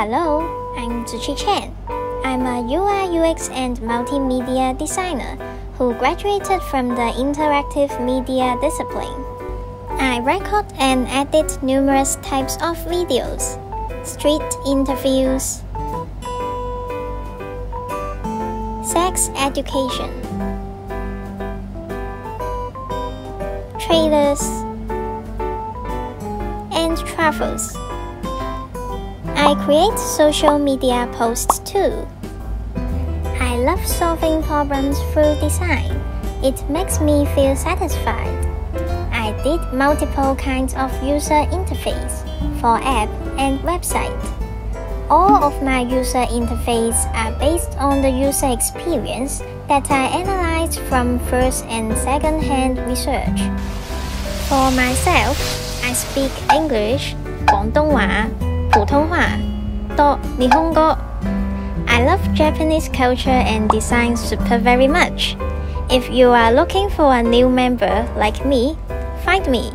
Hello, I'm Ziqi Chen. I'm a UI UX and multimedia designer who graduated from the interactive media discipline. I record and edit numerous types of videos, street interviews, sex education, trailers, and travels. I create social media posts too. I love solving problems through design. It makes me feel satisfied. I did multiple kinds of user interface for app and website. All of my user interface are based on the user experience that I analyzed from first and second hand research. For myself, I speak English, 广东话, 普通話,と日本語. I love Japanese culture and design super very much. If you are looking for a new member like me, find me